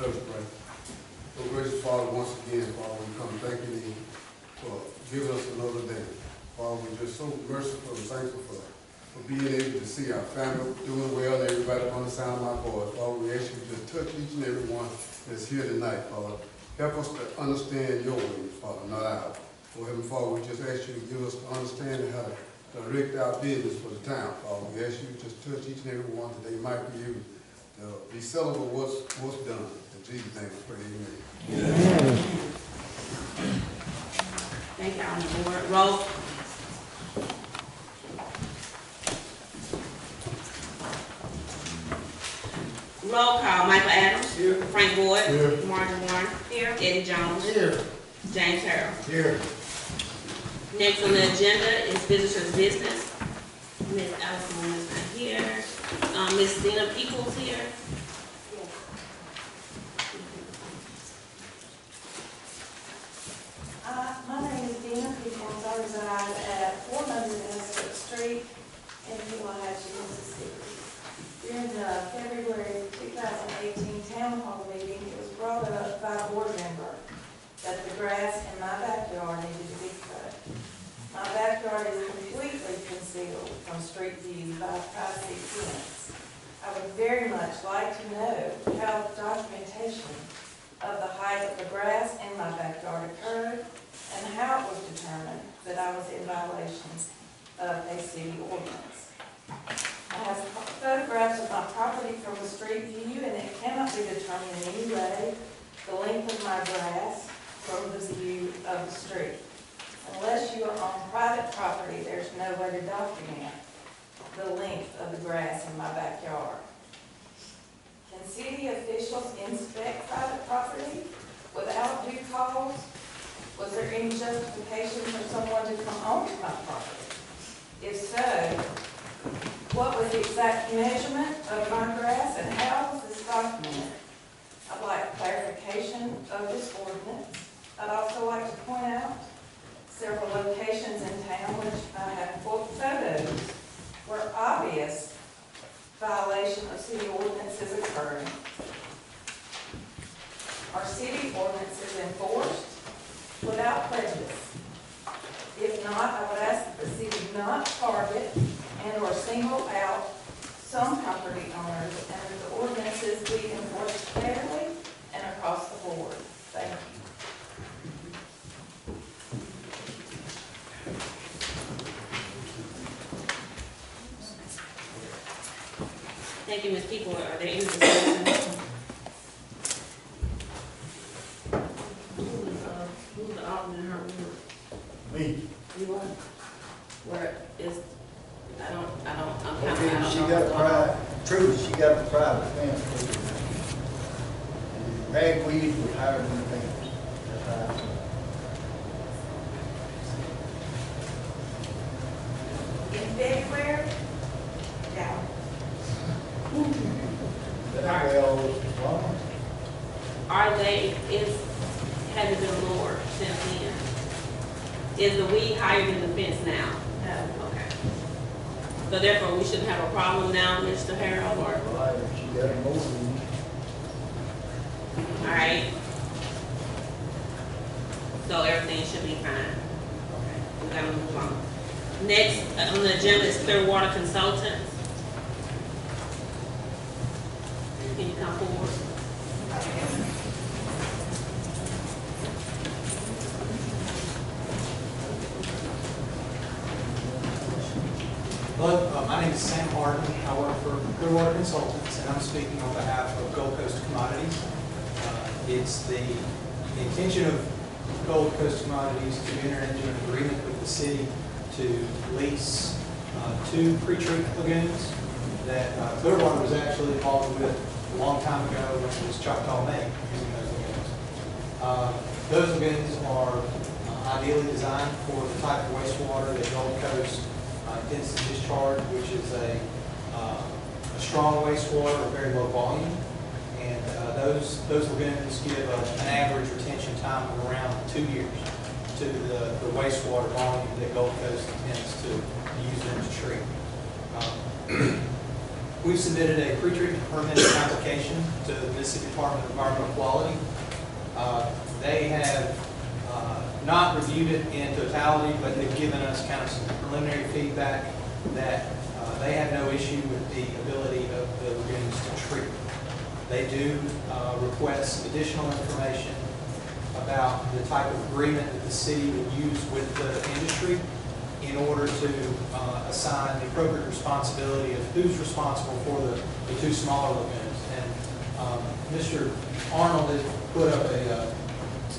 Let us pray. Oh, gracious Father, once again, Father, we come thanking thee for giving us another day. Father, we're just so merciful and thankful for, for being able to see our family doing well, and everybody on the sound of my voice. Father, we ask you to touch each and every one that's here tonight, Father. Help us to understand your ways, Father, not ours. Oh, Heavenly Father, we just ask you to give us understanding how to direct our business for the town, Father. We ask you to just touch each and every one that they might be able to be celebrate what's, what's done. In Jesus' name, we pray, amen. Thank you, Alderman Ward. Roll. Roll call, Michael Adams. Here. Frank Boyd. Here. Martin Warren. Here. Eddie Jones. Here. James Harrell. Here. Next on the agenda is visitors' business. Ms. Allison is not here. Um, Ms. Dina Peoples here. My name is Dina Peoples, I reside at four hundred Essex Street in Pelahatchie, Mississippi. During the February two thousand eighteen town hall meeting, it was brought up by a board member that the grass in my backyard needed to be cut. My backyard is completely concealed from street view by a privacy fence. I would very much like to know how documentation of the height of the grass in my backyard occurred and how it was determined that I was in violation of a city ordinance. I have photographs of my property from the street view, and it cannot be determined in any way the length of my grass from the view of the street. Unless you are on private property, there's no way to document the length of the grass in my backyard. Can city officials inspect private property without due cause? Was there any justification for someone to come onto my property? If so, what was the exact measurement of my grass and how was this documented? I'd like clarification of this ordinance. I'd also like to point out several locations in town which I have pho- photos where obvious violation of city ordinances occurring. Are city ordinances enforced without prejudice? If not, I would ask that the city not target and or single out some property owners and that the ordinances be enforced fairly and across the board. Thank you. Thank you, Ms. People. Are there of around two years to the the wastewater volume that Gold Coast intends to use them to treat. Um, We've submitted a pre-treatment permit application to the Mississippi Department of Environmental Quality. Uh, They have uh, not reviewed it in totality, but they've given us kind of some preliminary feedback that uh, they have no issue with the ability of the lagoons to treat. They do uh, request additional information about the type of agreement that the city would use with the industry in order to uh, assign the appropriate responsibility of who's responsible for the, the two smaller lagoons. And um, Mr. Arnold has put up a uh,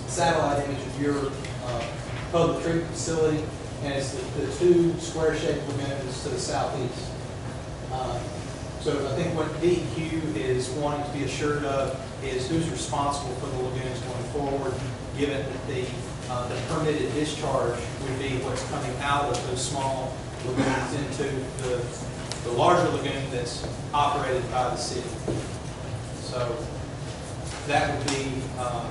satellite image of your uh, public treatment facility, and it's the, the two square-shaped lagoons to the southeast. Uh, So I think what DEQ is wanting to be assured of is who's responsible for the lagoons going forward, given that the, uh, the permitted discharge would be what's coming out of those small lagoons into the, the larger lagoon that's operated by the city. So that would be, uh,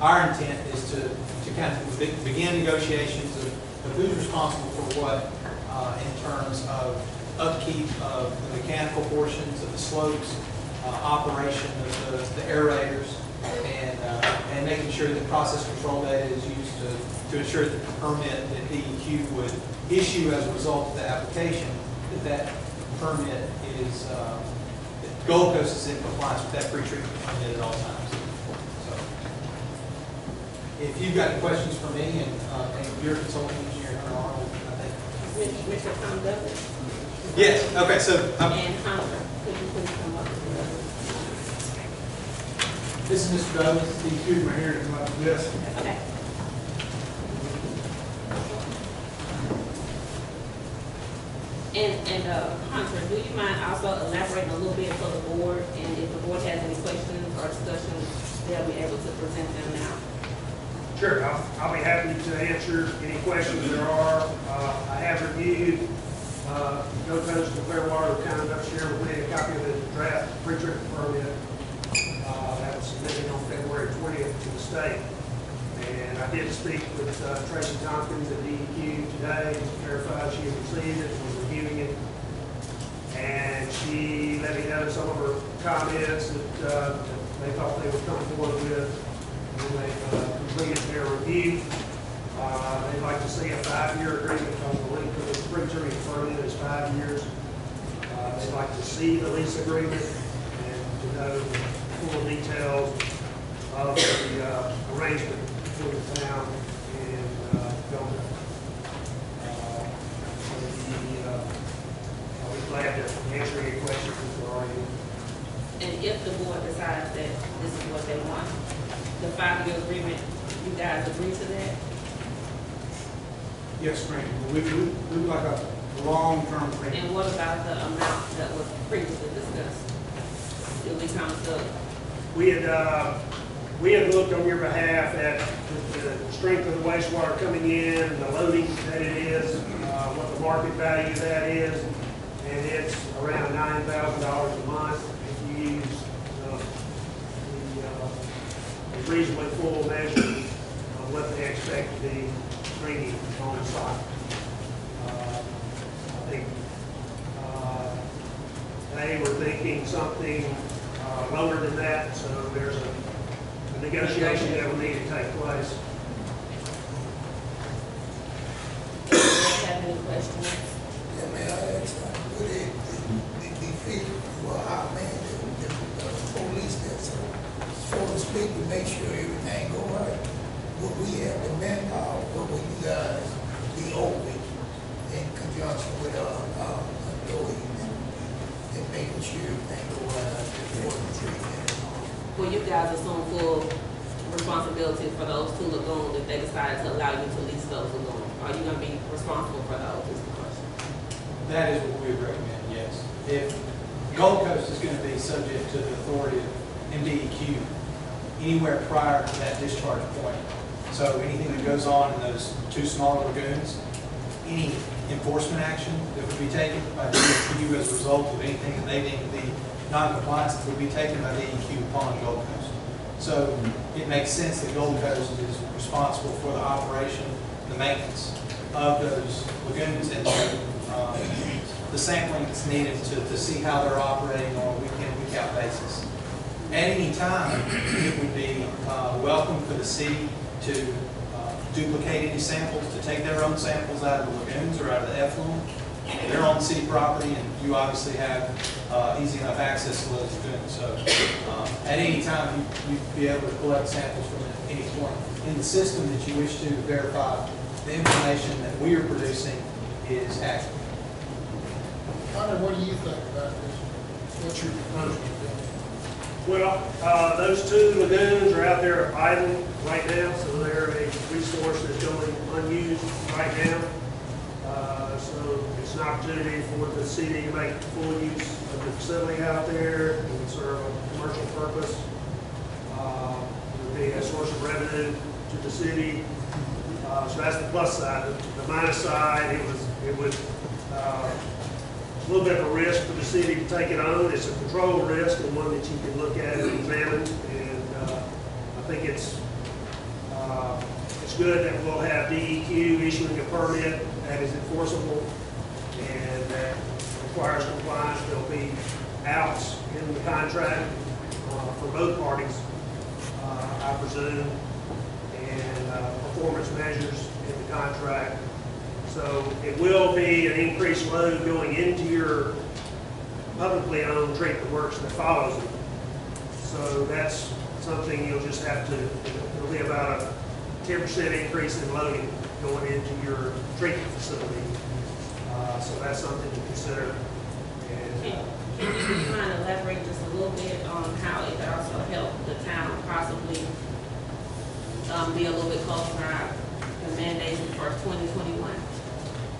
our intent is to, to kind of be- begin negotiations of of who's responsible for what uh, in terms of upkeep of the mechanical portions of the slopes, operation of the- the aerators, and, uh, and making sure that process control data is used to, to ensure that the permit that DEQ would issue as a result of the application, that that permit is, uh, that Gold Coast is in compliance with that pre-treatment permit at all times. So, If you've got questions for me and, uh, and your consulting engineer, Hunter Arnold, I think. Mr. Tom Douglas Yes, okay, so I'm and Hunter, could you please come? This is Mr. Douglas, the student right here, come up to this. Okay. And, and, uh, Hunter, do you mind also elaborating a little bit for the board? And if the board has any questions or discussions, they'll be able to present them now. Sure, I'll, I'll be happy to answer any questions there are. Uh, I have reviewed, uh, Gold Coast and Clearwater Conduct share with me a copy of the draft pre-treatment permit, uh, that was submitted on February twentieth to the state. And I did speak with uh, Tracy Tompkins at DEQ today, to verify she had received it, was reviewing it. And she let me know some of her comments that, uh, they thought they were comfortable with when they uh, completed their review. Uh, They'd like to see a five-year agreement because the length of the pre-treating permit is five years. Uh, They'd like to see the lease agreement and to know the full details of the uh, arrangement between the town and uh, Gulf. Uh, so the, uh, I'll be glad to answer any questions if there are any. And if the board decides that this is what they want, the five-year agreement, you guys agree to that? Yes, ma'am. We, we, we would like a long-term agreement. And what about the amount that was previously discussed? It'll be kind of We had, uh, we had looked on your behalf at the- the strength of the wastewater coming in, the loading that it is, uh, what the market value that is, and it's around nine thousand dollars a month if you use uh, the uh, reasonably full measure of what they expect to be bringing on site. Uh, I think uh, they were thinking something uh, lower than that, so there's a a negotiation that will need to take place. have any questions? Uh, would it, be man, the, police speak, to make sure everything right? We have the manpower, you guys be open in conjunction with, uh, uh, and, making sure everything You guys assume full responsibility for those two lagoons if they decide to allow you to lease those lagoons? Are you gonna be responsible for those, is the question? That is what we would recommend, yes. If Gold Coast is going to be subject to the authority of MDEQ anywhere prior to that discharge point, so anything that goes on in those two smaller lagoons, any enforcement action that would be taken by DEQ as a result of anything that they deem to be non-compliance would be taken by DEQ upon Gold Coast. So it makes sense that Gold Coast is responsible for the operation, the maintenance of those lagoons and um, the sampling that's needed to, to see how they're operating on a week-in, week-out basis. At any time, it would be uh, welcome for the city to uh, duplicate any samples, to take their own samples out of the lagoons or out of the effluent. They're on city property, and you obviously have uh, easy enough access to those lagoons. So um, at any time, you- you'd be able to collect samples from any point in the system that you wish to verify the information that we are producing is accurate. Connor, what do you think about this? What's your proposal? Well, uh, those two lagoons are out there idle right now, so they're a resource that's going unused right now. Uh, it's an opportunity for the city to make full use of the facility out there and serve a commercial purpose. Uh, It would be a source of revenue to the city. Uh, So that's the plus side. The- The minus side, it was, it would, uh, a little bit of a risk for the city to take it on. It's a controlled risk and one that you can look at and examine. And uh, I think it's, uh, it's good that we'll have DEQ issuing a permit that is enforceable and that requires compliance. There'll be outs in the contract uh, for both parties, uh, I presume, and uh, performance measures in the contract. So it will be an increased load going into your publicly owned treatment works that follows it. So that's something you'll just have to, it'll be about a ten percent increase in loading going into your treatment facility. Uh, so that's something to consider. And, Can uh, can you kind of elaborate just a little bit on how it could also help the town possibly um, be a little bit closer to the mandates for twenty twenty-one?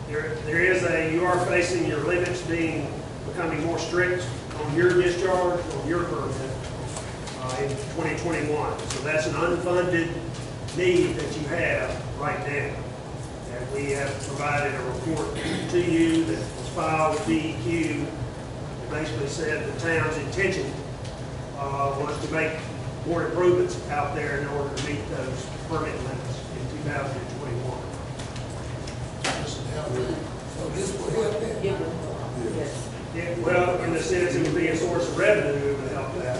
There, there is a, you are facing your limits being, becoming more strict on your discharge, on your permit, uh, in twenty twenty-one. So that's an unfunded need that you have right now. And we have provided a report to you that was filed with DEQ. It basically said the town's intention, uh, was to make more improvements out there in order to meet those permit limits in two thousand and twenty-one. So this will help that? It yes. Yeah, well, in the sense it would be a source of revenue, it would help that.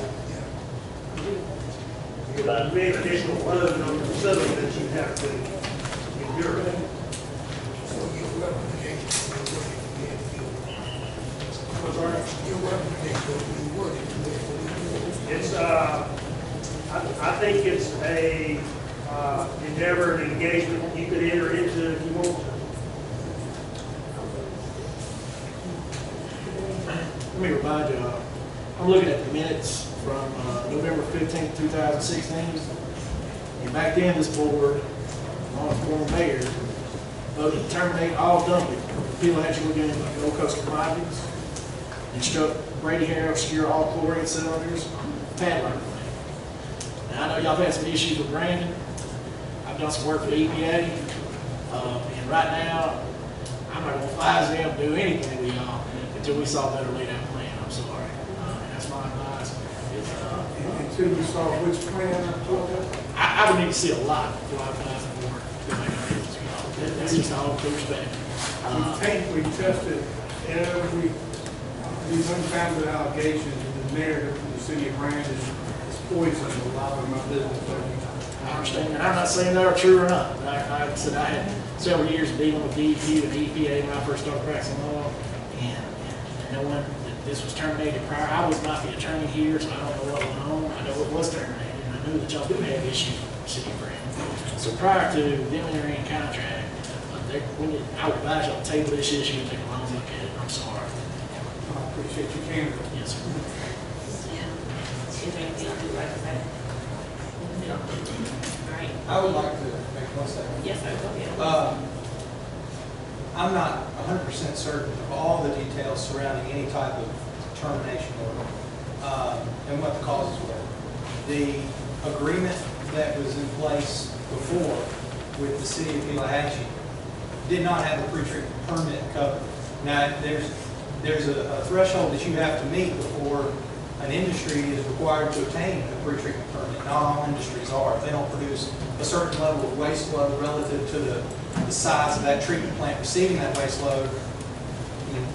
It would be an additional load on the facility that you have to endure. So your representation will work if you had to. I'm sorry? Your representation will be working if you had to. It's, uh, I, I think it's a, uh, endeavor and engagement you could enter into if you want to. Let me remind you, I'm looking at the minutes from uh, November fifteenth, two thousand sixteen. And back then, this board, on former mayor, voted to terminate all dumping Peel Hatch Lagoon by Gold Coast Commodities, instruct Brady Harrell to secure all chlorine cylinders, Padlock. Now, I know y'all had some issues with Brandon. I've done some work for the EPA, uh, and right now, I'm not gonna advise them to do anything with y'all until we saw a better laid out plan, I'm sorry. Uh, That's my advice, is, uh, Until you saw which plan I'm talking about. I, I would need to see a lot before I advise the board to make a difference, you know. That's just all due respect. We Uh, take, we tested every, these unfounded allegations and the narrative from the city of Brandon is poisoned a lot of my business. I understand, and I'm not saying they are true or not, I, I said I had several years of dealing with DEQ and EPA when I first started practicing law, and, and knowing that this was terminated prior, I was not the attorney here, so I don't know what went on, I know it was terminated, and I knew that y'all do have issues with city of Brandon. So prior to them entering contract, uh, when you, I would advise y'all table this issue and take a long look at it, I'm sorry. I appreciate your candor. Yes, sir. Is there anything else you'd like to say? No? All right. I would like to make one statement. Yes, sir, go ahead. Um, I'm not hundred percent certain of all the details surrounding any type of termination order, um, and what the causes were. The agreement that was in place before with the city of Pelahatchie did not have a pre-treatment permit covered. Now, there's, there's a a threshold that you have to meet before an industry is required to obtain a pre-treatment permit. Not all industries are. If they don't produce a certain level of waste load relative to the, the size of that treatment plant receiving that waste load,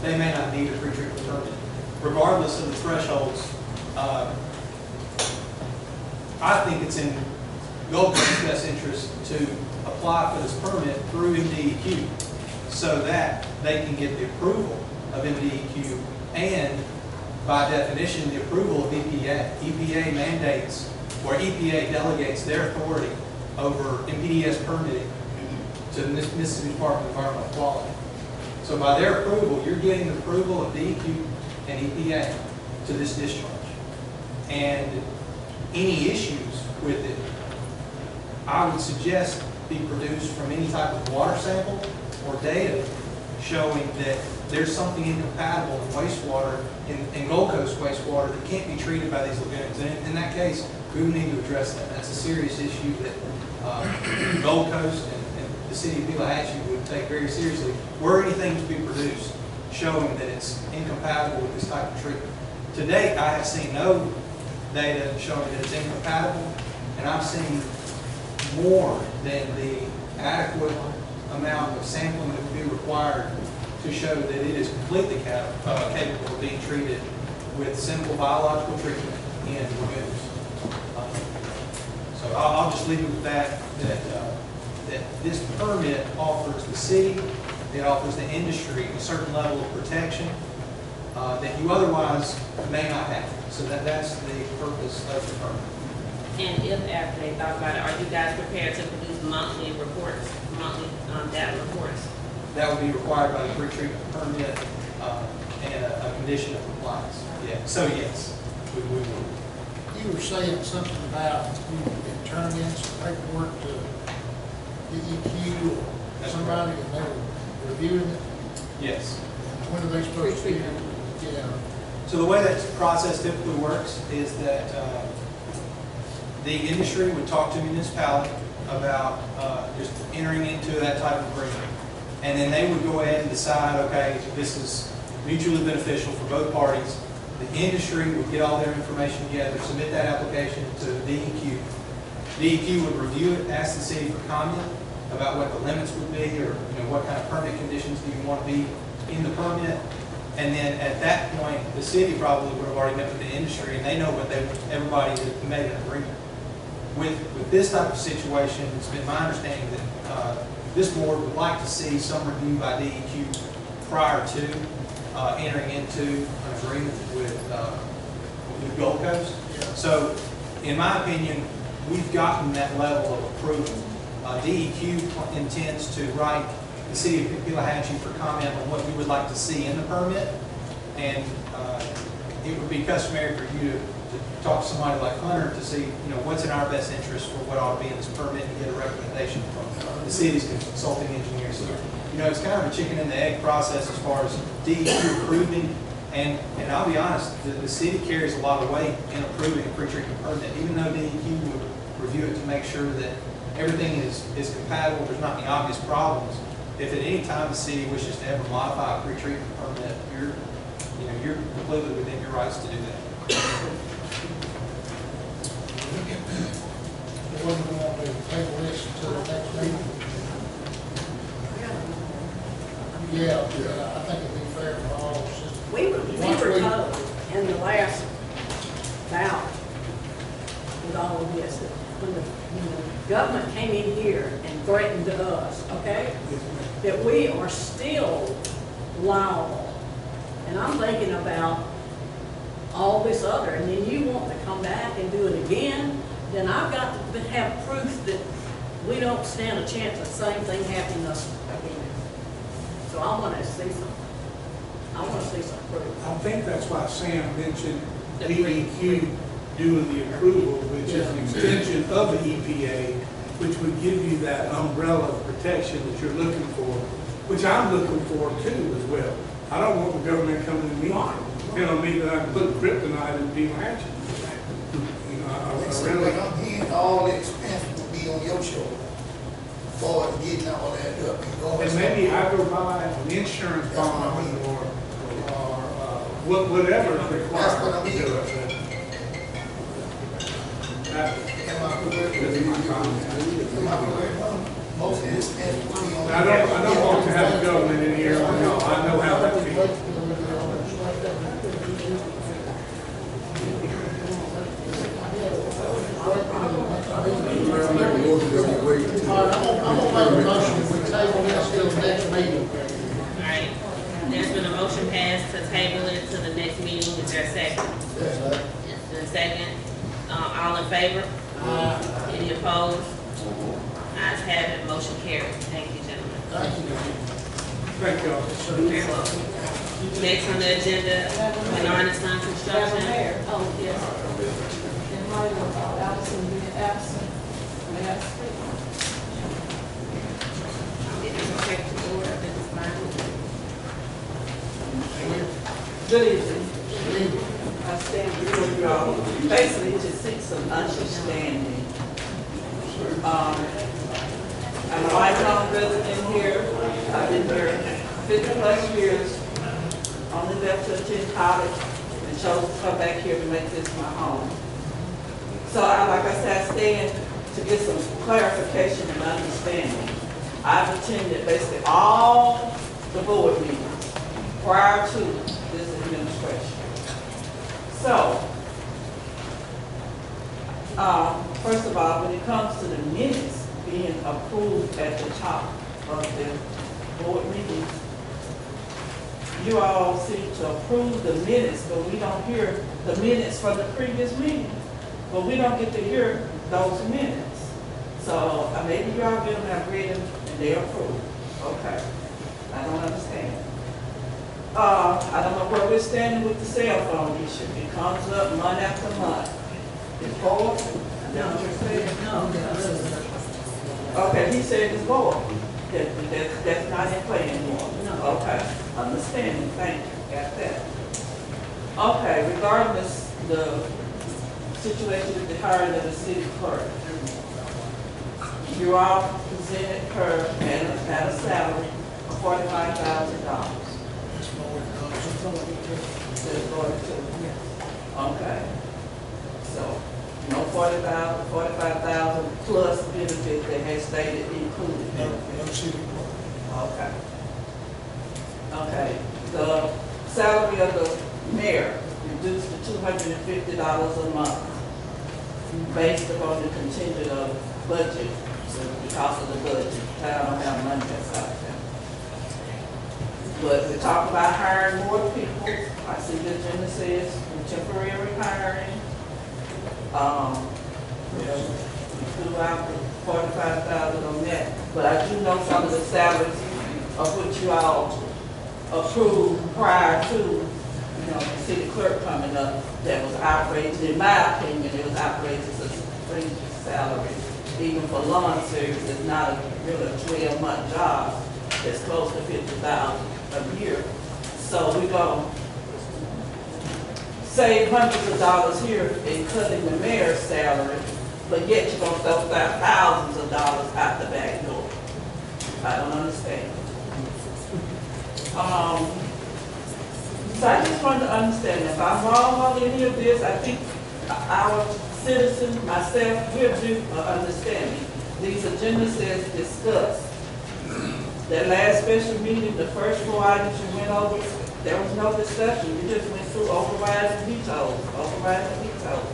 they may not need a pre-treatment permit. Regardless of the thresholds, uh, I think it's in Gold Coast's best interest to apply for this permit through MDEQ so that they can get the approval of MDEQ and by definition, the approval of EPA. EPA mandates, or EPA delegates their authority over NPDES permitting to the Mississippi Department of Environmental Quality. So by their approval, you're getting the approval of DEQ and EPA to this discharge. And any issues with it, I would suggest be produced from any type of water sample or data showing that there's something incompatible in wastewater, in, in Gold Coast wastewater that can't be treated by these lagoons. And in- in that case, we would need to address that. That's a serious issue that, uh, Gold Coast and, and the city of Pelahatchie would take very seriously. Were anything to be produced showing that it's incompatible with this type of treatment. To date, I have seen no data showing that it's incompatible, and I've seen more than the adequate amount of sampling that would be required to show that it is completely cap- uh, capable of being treated with simple biological treatment in lagoons. Uh, So I'll, I'll just leave it with that, that, uh, that this permit offers the city, it offers the industry a certain level of protection uh, that you otherwise may not have. So that, that's the purpose of the permit. And if after they thought about it, are you guys prepared to produce monthly reports, monthly, um, data reports? That would be required by the pre-treatment permit uh, and a a condition of compliance. Yeah, so yes, we we will. You were saying something about you had turned in some paperwork to DEQ or That's somebody and they were reviewing it. Yes. When are they supposed to be? Yeah. So the way that process typically works is that uh, the industry would talk to municipality about uh, just entering into that type of agreement. And then they would go ahead and decide, okay, this is mutually beneficial for both parties. The industry would get all their information together, submit that application to the DEQ. DEQ would review it, ask the city for comment about what the limits would be, or, you know, what kind of permit conditions do you want to be in the permit. And then at that point, the city probably would have already met with the industry, and they know what they, everybody had made an agreement. With, with this type of situation, it's been my understanding that, uh, this board would like to see some review by DEQ prior to, uh, entering into an agreement with, uh, with Gold Coast. So, in my opinion, we've gotten that level of approval. Uh, DEQ intends to write the city of Pelahatchie for comment on what we would like to see in the permit. And uh, it would be customary for you to talk to somebody like Hunter to see, you know, what's in our best interest for what ought to be in this permit and get a recommendation from the city's consulting engineers. So, you know, it's kind of a chicken and the egg process as far as DEQ approving. And, and I'll be honest, the, the city carries a lot of weight in approving a pre-treatment permit, even though DEQ would review it to make sure that everything is, is compatible, there's not any obvious problems. If at any time the city wishes to ever modify a pre-treatment permit, you're, you know, you're completely within your rights to do that. We want to table until the next meeting? Yeah, I think it'd be fair for all. We were, we were we- told in the last bout with all of this, that when the, when the government came in here and threatened us, okay? That we are still liable. And I'm thinking about all this other, and then you want to come back and do it again, then I've got to have proof that we don't stand a chance of the same thing happening to us again. So I want to see some, I want to see some proof. I think that's why Sam mentioned DEQ doing the approval, which is an extension of the EPA, which would give you that umbrella of protection that you're looking for, which I'm looking for too as well. I don't want the government coming to me, telling me that I can put kryptonite in Pelahatchie. You know, I- I seems really, I'm hearing all the expense will be on your shoulder for getting all that up and going. and maybe I go buy an insurance bond or, or, uh, whatever is That's what I required to mean. do it. That- Am I correct? That's my comment. Am I correct, most of this has to be on. I don't, I don't want to have government in here, I know, I know how that feels. Make a motion that we wait till- All right, I'm gonna, make a motion, we table this till the next meeting. Alright, there's been a motion passed to table it to the next meeting, is there a second? Is there a second? Uh, all in favor? Any opposed? Ayes have it, motion carried. Thank you, gentlemen. Thank you. Thank y'all. You're very welcome. Next on the agenda, Menardis Line Construction. Oh, yes. In light of Allison being absent, may I speak? It is okay to the board, I think it's fine. Good evening. I stand before you all basically to seek some understanding. Um, I'm a lifelong resident here. I've been here fifty plus years. Only left to attend college and chose to come back here to make this my home. So I, like I said, I stand to get some clarification and understanding. I've attended basically all the board meetings prior to this So, uh, first of all, when it comes to the minutes being approved at the top of the board meetings, you all seem to approve the minutes, but we don't hear the minutes from the previous meeting. But we don't get to hear those minutes. So, uh, maybe you all get have read them, and they approve. Okay. I don't. Uh, I don't know where we're standing with the cell phone issue. It comes up month after month. It's bored? No, Okay, he said it's bored. That, that, that's not in play anymore. Okay, understanding, thank you, got that. Okay, regarding this, the situation with the hiring of the city clerk. You all presented her at a, at a salary of forty-five thousand dollars. Okay. So, no forty thousand, forty-five thousand plus benefits that has stated included benefits. Okay. Okay, the salary of the mayor reduced to two hundred and fifty dollars a month based upon the contingent of budget, so because of the budget, town don't have money that's out there. But we talk about hiring more people, I see the agenda says temporary hiring. Um, you know, threw out the forty-five thousand on that, but I do know some of the salaries of which you all approved prior to, you know, the city clerk coming up, that was outrageous, in my opinion, it was outrageous, a range salary, even for lawn service, it's not a really twelve-month job, it's close to fifty thousand a year. So we're gonna save hundreds of dollars here in cutting the mayor's salary, but yet you're gonna throw thousands of dollars out the back door. I don't understand. Um, so I just wanted to understand, if I'm wrong on any of this, I think our citizens, myself, we're due for understanding. These agendas says discuss. That last special meeting, the first four items you went over, there was no discussion, you just went through overrides and vetoes, overrides vetoes.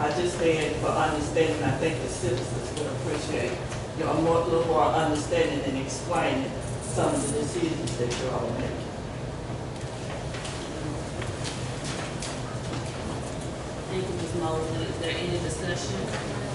I just said for understanding, I think the citizens would appreciate, you know, more, little more understanding and explaining some of the decisions that you're all making. Thank you, Ms. Mosley. Is there any discussion?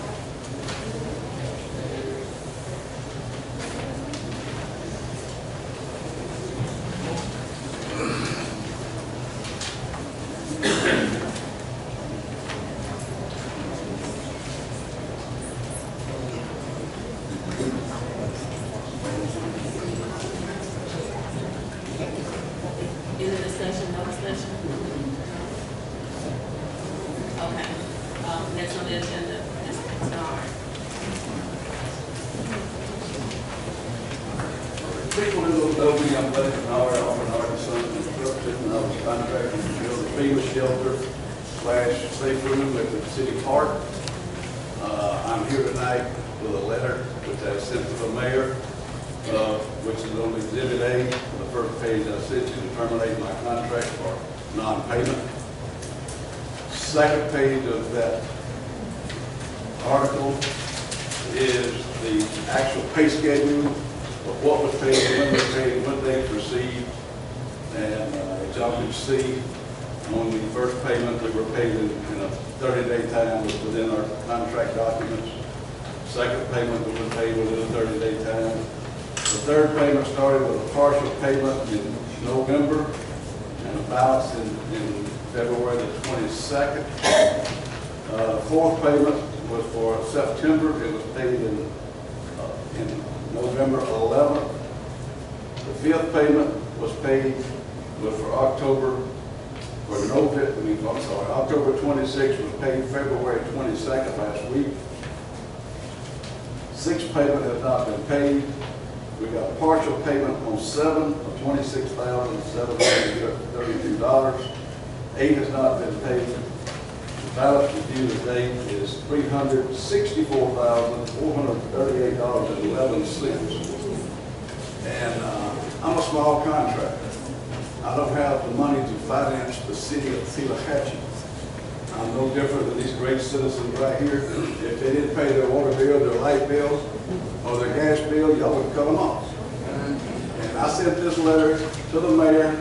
To the mayor,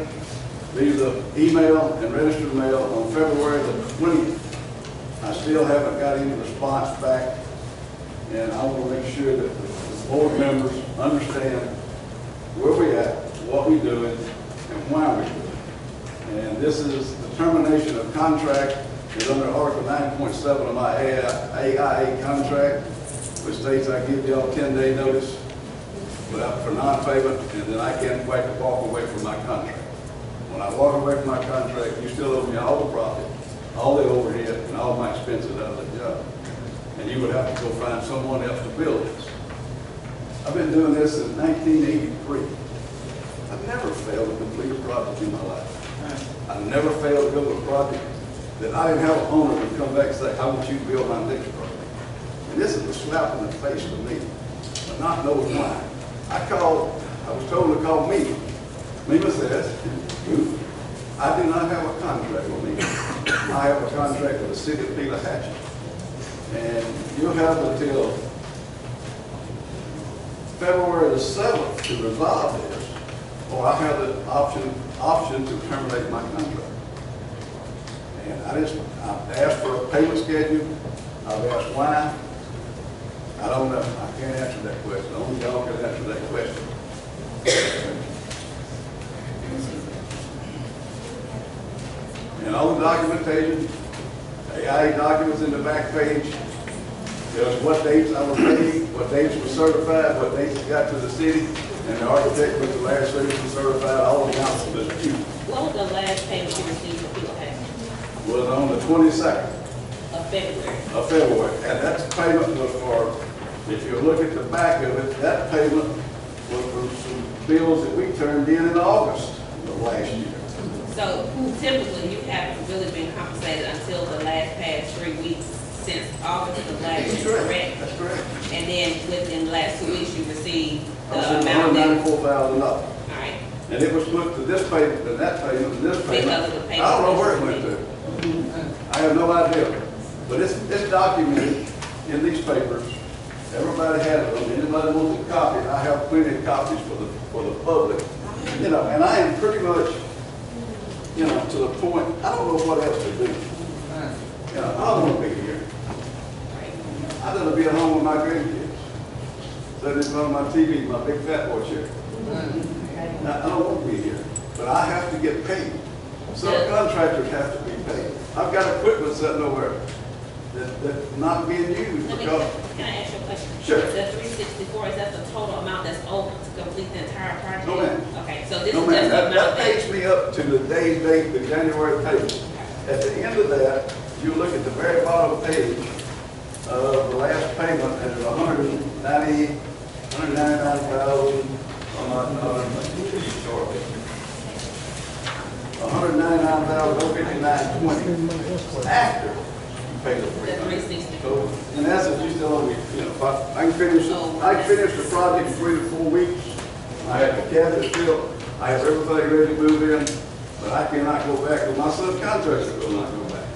via the email and registered mail on February the twentieth. I still haven't got any response back, and I want to make sure that the board members understand where we at, what we doing, and why we doing it. And this is the termination of contract is under Article nine point seven of my AIA contract, which states I give y'all ten day notice without, for non-payment, and then I can't wait to walk away from my contract. When I walk away from my contract, you still owe me all the profit, all the overhead, and all my expenses out of the job. And you would have to go find someone else to build this. I've been doing this since nineteen eighty-three. I've never failed to complete a project in my life. I never failed to build a project that I didn't have an owner to come back and say, I want you to build my next project. And this is a slap in the face to me, but not knowing why. I called, I was told to call me. Mima says, I do not have a contract with me. I have a contract with the city of Pelahatchie. And you'll have until February the seventh to resolve this, or I have the option, option to terminate my contract. And I just, I've asked for a payment schedule, I've asked why. I don't know, I can't answer that question, only y'all can answer that question. And all the documentation, AIA documents in the back page, Tells what dates I was paid, what dates were certified, what dates got to the city, and the architect was the last citizen certified, all the council due. What was the last payment you received from People Was on the twenty-second of February? of February, and that payment was for, if you look at the back of it, that payment was for some bills that we turned in in August of last year. So typically, you haven't really been compensated until the last past three weeks since August of last That's year, correct, that's correct. And then within the last two weeks, you received the amount hundred that, ninety-four thousand dollars. all right, And it was put to this payment, and that payment, and this payment. Because of the payment. I don't know where it went to. I have no idea. But it's, it's documented in these papers. Everybody has them. Anybody wants a copy, I have plenty of copies for the, for the public. You know, and I am pretty much, you know, to the point, I don't know what else to do. You know, I don't want to be here. I'd rather be at home with my grandkids. Sitting in front of my TV, my big fat boy chair. I I don't want to be here, but I have to get paid. Subcontractors have to be paid. I've got equipment sitting over that, that's not being used let me, because, can I ask you a question? Sure. The three sixty-four, is that the total amount that's over to complete the entire project? No, ma'am. Okay, so this is no just man, that, that takes me up to the day's date, the January payment. At the end of that, you look at the very bottom page of the last payment, and it's a hundred and ninety, hundred ninety-nine thousand, not, uh, short. Hundred ninety-nine thousand, oh fifty-nine twenty. After pay the three The hundred. 360. So, in essence, you still me, you know, if I, can finish, I can finish the project in three to four weeks. I have the cabinet built, I have everybody ready to move in, but I cannot go back, and my subcontractor will not go back.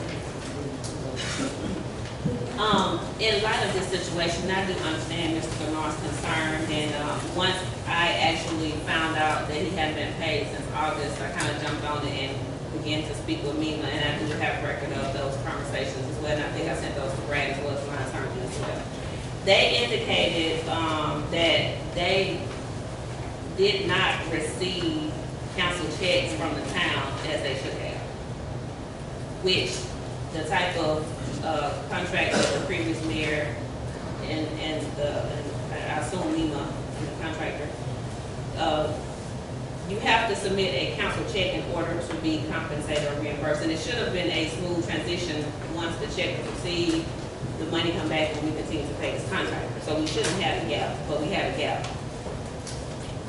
Um, in light of this situation, I do understand Mr. Bernard's concern, and, um, once I actually found out that he hadn't been paid since August, I kind of jumped on it and began to speak with MEMA, and I do have record of those conversations as well, and I think I sent those to Brad as well as my attorney as well. They indicated, um, that they did not receive council checks from the town as they should have which the type of, uh, contract that the previous mayor and, and the, and I assume Lima, the contractor, uh, you have to submit a council check in order to be compensated or reimbursed, and it should have been a smooth transition once the check was received, the money come back and we continue to pay this contractor, so we shouldn't have a gap, but we had a gap.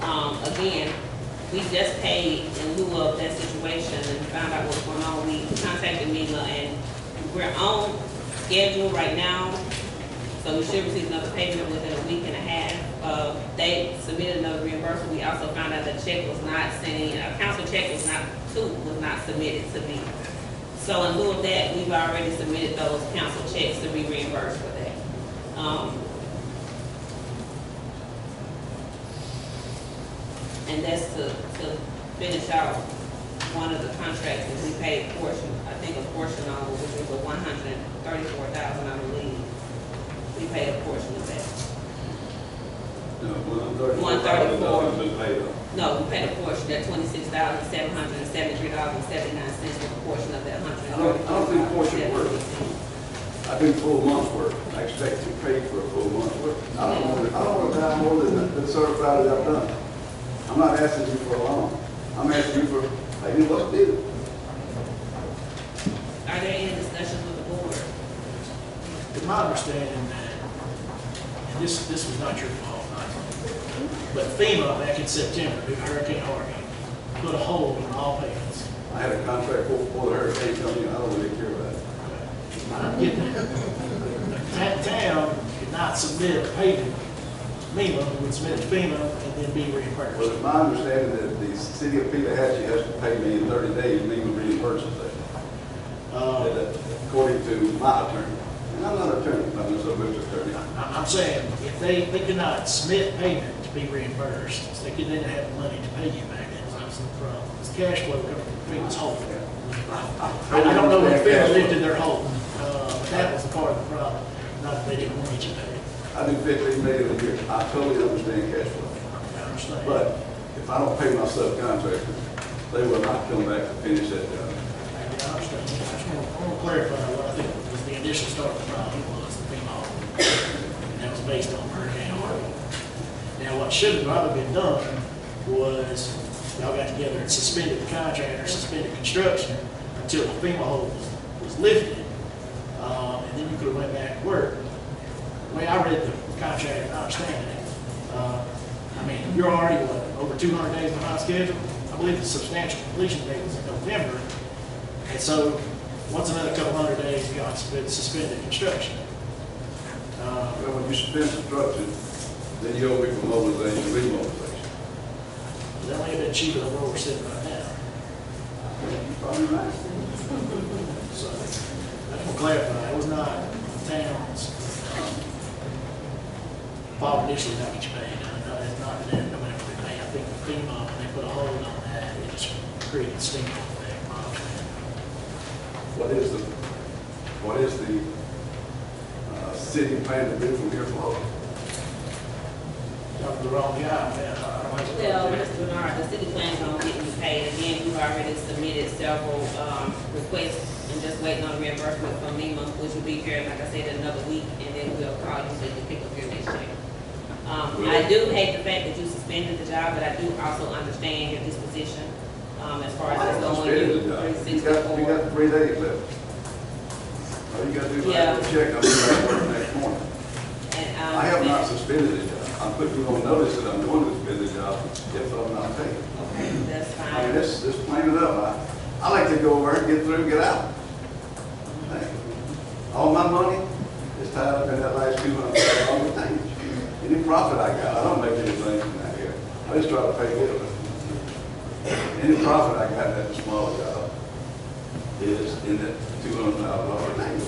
Um, again, we just paid in lieu of that situation and found out what's going on. We contacted MEMA and we're on schedule right now. So we should receive another payment within a week and a half. Uh, they submitted another reimbursement. We also found out the check was not sent in. A council check was not, too, was not submitted to me. So in lieu of that, we've already submitted those council checks to be reimbursed for that. Um, and that's to, to finish out one of the contracts that we paid a portion, I think a portion of it, which was a $134,000 we paid a portion of that. You know, one thirty. One thirty-four. Been. No, we paid a portion, that twenty-six thousand, seven hundred and seventy-three dollars and seventy-nine cents was a portion of that hundred I don't- I don't think thirty-four portion thousand. I do full month's work. I expect to pay for a full month's work. I don't want, to- I don't want to die more than the certified that I've done. I'm not asking you for a loan. I'm asking you for, pay me what's do? Are there any discussions with the board? It's my understanding, and this, this was not your fault, not but FEMA back in September, due to Hurricane Harvey, put a hold on all payments. I had a contract for, for the hurricane company. I don't really care about it. I'm getting that. Town could not submit a payment, FEMA, would submit to FEMA and then be reimbursed. Well, it's my understanding that the city of Pelahatchie has to pay me in thirty days, and even reimburses that. Uh, According to my attorney. And I'm not an attorney, I'm just a attorney. I- I'm saying, if they, they could not submit payment to be reimbursed, they could then have the money to pay you back, that was obviously the problem. It's cash flow coming from FEMA's hold. I I don't know if FEMA lifted their hold, uh, but that was part of the problem, not that they didn't want you to pay. I do fifteen million a year. I totally understand cash flow. I understand. But if I don't pay my subcontractors, they will not come back to finish that job. I understand. I just want to clarify what I think was the initial start problem was the FEMA. And that was based on Hurricane Harvey. Now, what should have probably been done was, y'all got together and suspended the contract or suspended construction until the FEMA hold was, was lifted. Um, and then you could have went back to work. The way I read the contract, I understand it, uh, I mean, you're already, what, over two hundred days behind schedule? I believe the substantial completion date was in November. And so, once another couple hundred days, you got suspended, suspended construction. Uh, Well, when you suspend construction, then you owe for mobilization, remobilization. That may have been cheaper than where we're sitting right now. Probably right. So, I just want to clarify, it was not the town's fault initially not you paid. No, it's not that, no matter what they pay. I think the FEMA, when they put a hold on that, it just created steam effect. my understanding. What is the, what is the, uh, city plan to do from here forward? Talking to the wrong guy, man. I don't have to- Well, Mr. Bernard, the city plans on getting you paid. Again, you've already submitted several, um, requests and just waiting on reimbursement from MEMA, which will be here, like I said, in another week, and then we'll call you so you can pick up your next check. Um, I do hate the fact that you suspended the job, but I do also understand your disposition, um, as far I as it's going. suspended the job. You got, you got three days left. All you gotta do is Yeah. write a check, I'm gonna write work next morning. And, um, I have not suspended the job. I'm putting you on notice that I'm going to suspend the job if I'm not paid. Okay, that's I mean, fine. let's, let's plan it up. I, I like to go over and get through, and get out. Hey, All my money is tied up in that last two hundred thousand dollars thing. Any profit I got, I don't make anything from that here. I just try to pay bills. Any profit I got in that small job is in that two hundred thousand dollar thing.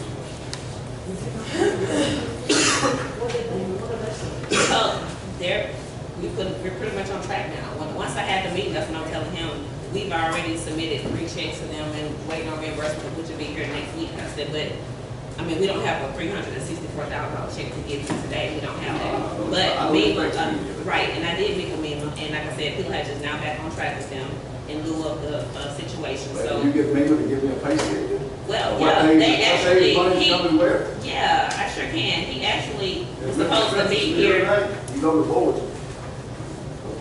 So, there, we put, we're pretty much on track now. When- Once I had the meeting, that's when I'm telling him, we've already submitted three checks to them and waiting on reimbursement, which will be here next week. I said, but, I mean, we don't have a three hundred and sixty-four thousand dollar check to give you today, we don't have that. But expect uh, right, and I did make a MEMA, and like I said, people have just now back on track with them in lieu of the, uh, situation, so. you get me to give me a pay scale? Well, What yeah, days- they what actually, money he, coming where? yeah, I sure can. He actually was supposed to be here. He's know the board.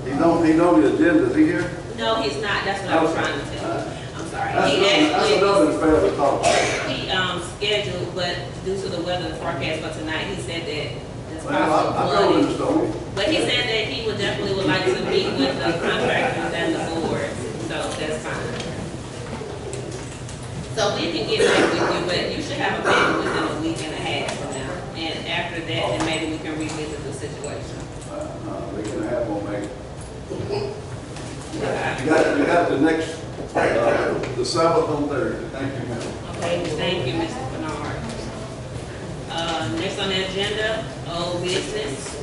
He's on, he's on the agenda, is he here? No, he's not. That's what I was trying to tell you. I'm sorry. That's He another, that's actually, another fair to talk. he, um, scheduled, but due to the weather the forecast for tonight, he said that it's Well, I, possible I know flooding. the. But he said that he would definitely would like to meet with the contractors and the board, so that's fine. So we can get back with you, but you should have a meeting within a week and a half from now. And after that, then maybe we can revisit the situation. Uh, uh, we can have one, maybe. Okay, You got, you got the next, uh, the seventh on Thursday. Thank you, ma'am. Okay, thank you, Mr. Bernard. Uh, next on the agenda, old business.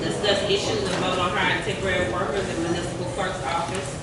Discuss issues and vote on hiring temporary workers in municipal clerk's office.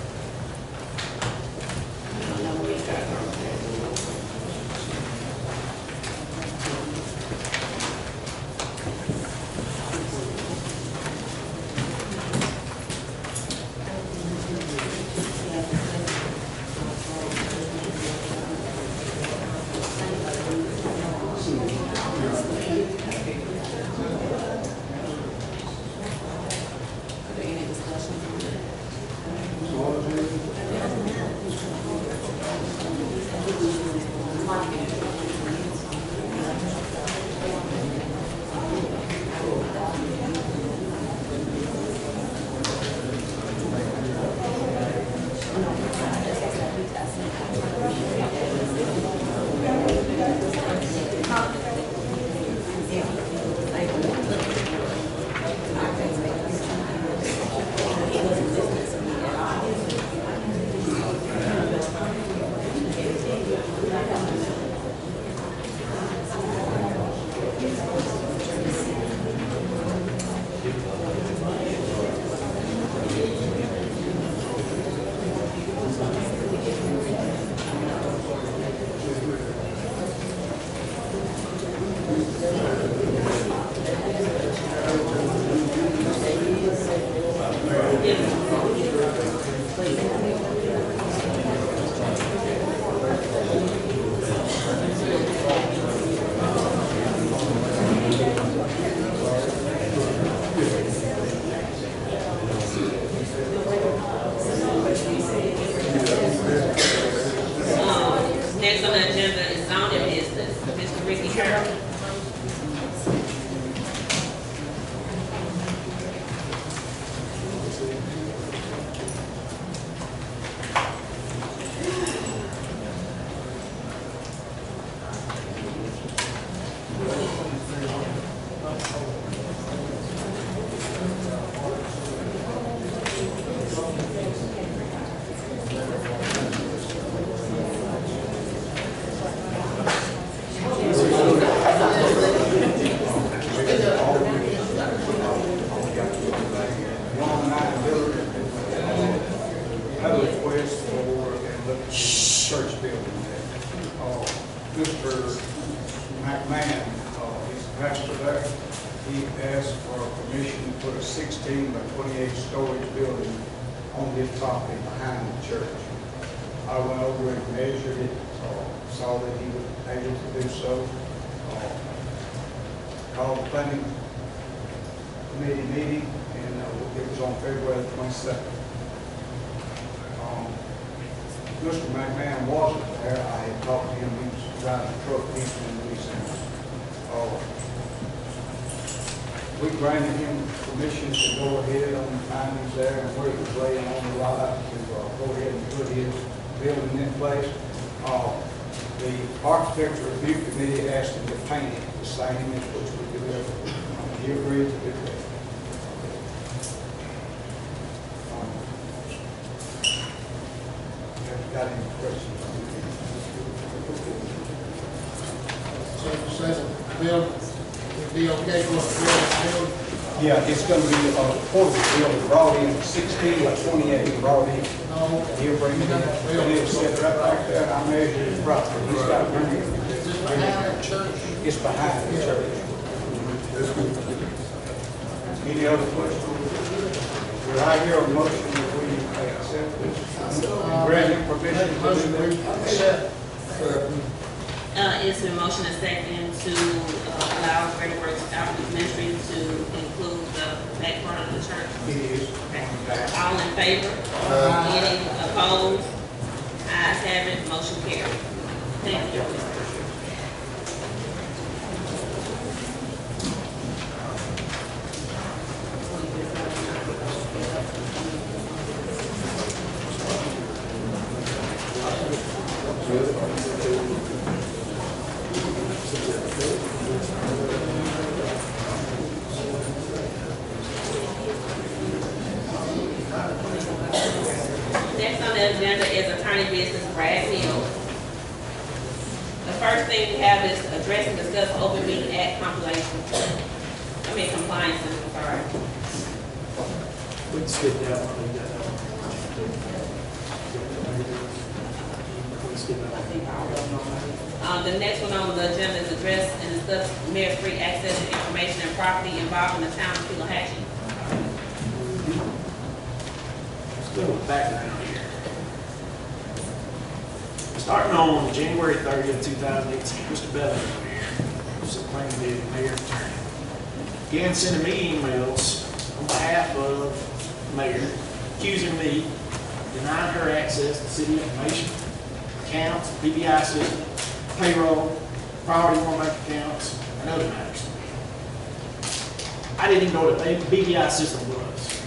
A BBI system was.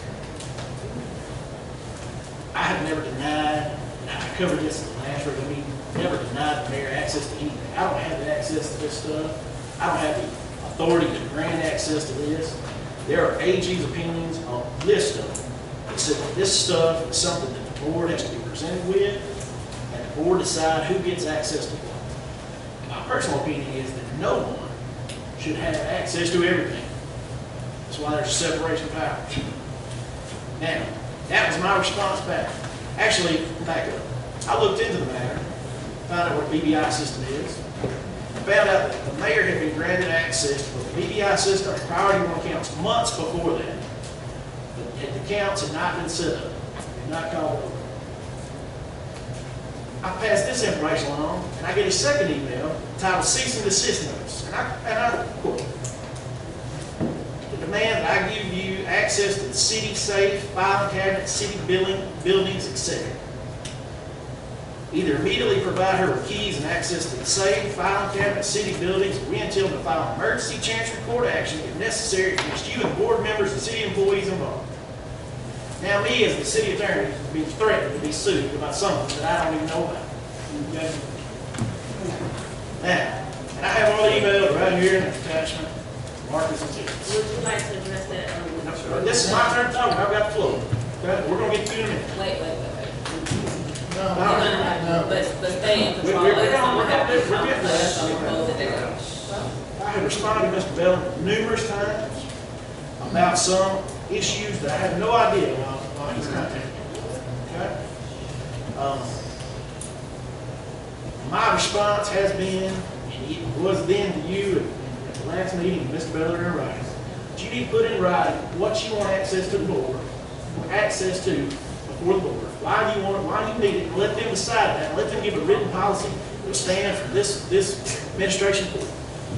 I have never denied, and I covered this in the last regular meeting, never denied the mayor access to anything. I don't have the access to this stuff. I don't have the authority to grant access to this. There are AG's opinions on this stuff. It said that this stuff is something that the board has to be presented with, and the board decide who gets access to what. My personal opinion is that no one should have access to everything. That's why there's separation of powers. Now, that was my response back. Actually, back up. I looked into the matter, found out what a BBI system is. Found out that the mayor had been granted access to the BBI system and priority one accounts months before that. But the accounts had not been set up, had not called over. I passed this information along, and I get a second email titled cease and desist notice. And I, and I quote, demand I give you access to the city safe, filing cabinet, city billing, buildings, etc. Either immediately provide her with keys and access to the safe, filing cabinet, city buildings, we intend to file an emergency chancery court action if necessary against you and board members and city employees involved. Now, me as the city attorney, being threatened to be sued about something that I don't even know about. Okay? Now, and I have all the emails right here in the attachment, Marcus and Tibbs. Would you like to address that? um, This is my turn to talk, I've got the floor. Okay, we're gonna get to you in a minute. Wait, wait, wait, wait. No, We're gonna, no. but, but stay in control. We- we- we're That's gonna- what we're have gonna- we're come getting to us, so this. we'll it down. I have responded to Mr. Bell numerous times about some issues that I have no idea why, why he's contacting. Okay? Um, My response has been, and it was then to you at the last meeting, Mr. Bellner and Rice, need put in writing what you want access to the board, access to before the board. Why do you want it, why do you need it, and let them decide that, let them give a written policy that will stand for this, this administration board.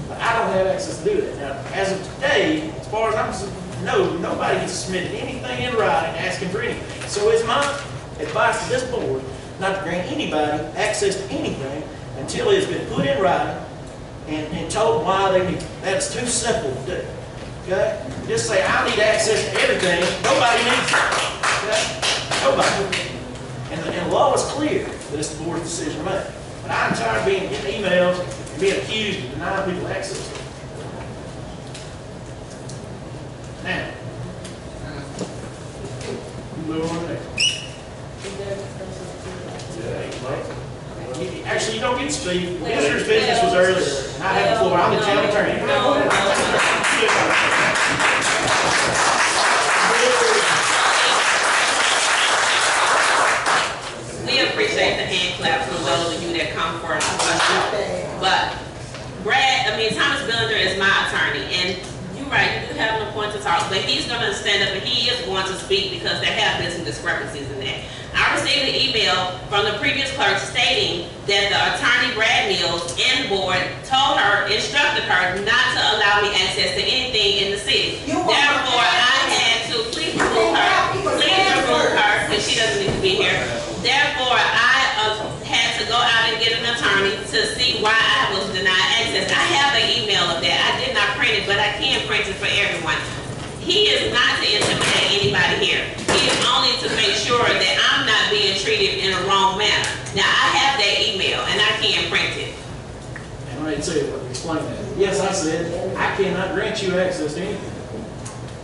But I don't have access to do that. Now, as of today, as far as I'm concerned, no, nobody has submitted anything in writing asking for anything. So it's my advice to this board not to grant anybody access to anything until it has been put in writing and, and told why they need it. That's too simple to do. Okay? Just say, I need access to everything, nobody needs it. Okay? Nobody. And, the- and the law is clear that it's the board's decision to make. But I'm tired of being, getting emails and being accused of denying people access. Now. Move on next. You- Actually, you don't get to speak. Visitor's business was earlier, and I have the floor. I'm the town attorney. No, no, We appreciate the hand claps from those of you that come for us. But Brad, I mean, Thomas Billender is my attorney, and you're right, you do have an to talk, but he's gonna stand up and he is going to speak because there have been some discrepancies in that. I received an email from the previous clerk stating that the attorney Brad Mills and the board told her, instructed her not to allow me access to anything in the city. You Therefore, to- I had to, please remove her, please remove her, because she doesn't need to be here. Therefore, I uh, had to go out and get an attorney to see why I was denied access. I have an email of that. I print it, but I can print it for everyone. He is not to intimidate anybody here. He is only to make sure that I'm not being treated in a wrong manner. Now, I have that email and I can print it. And I didn't say it, explain that. Yes, I said, I cannot grant you access to anything.